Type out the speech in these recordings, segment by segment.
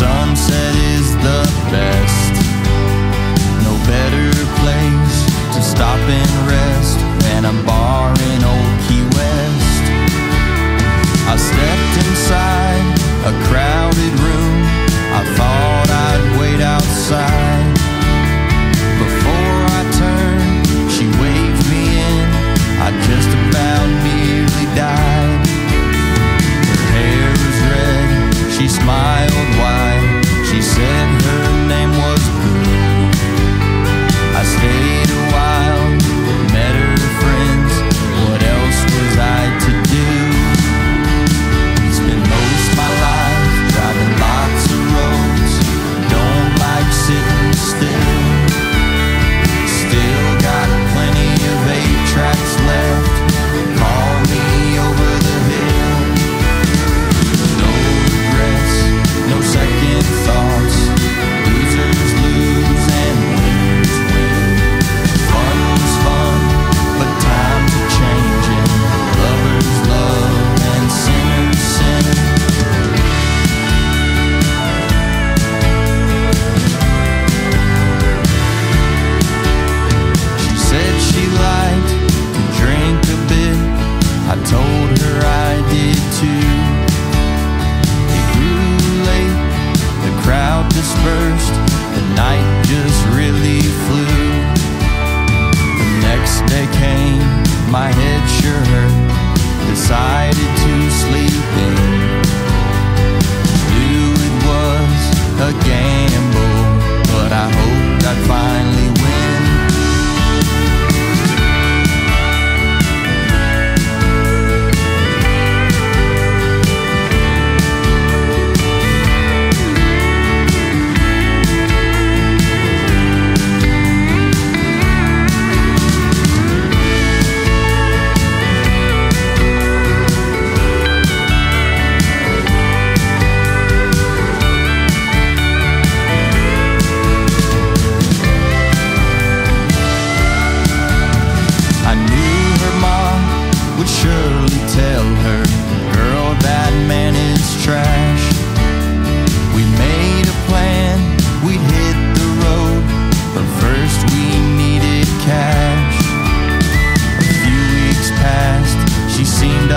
sunset is the best. No better place to stop and rest than a bar in Old Key West. I stepped inside a crowded room. I thought I'd wait outside. My head sure hurt. Decided to sleep in.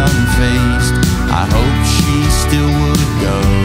unfazed. I hope she still would go.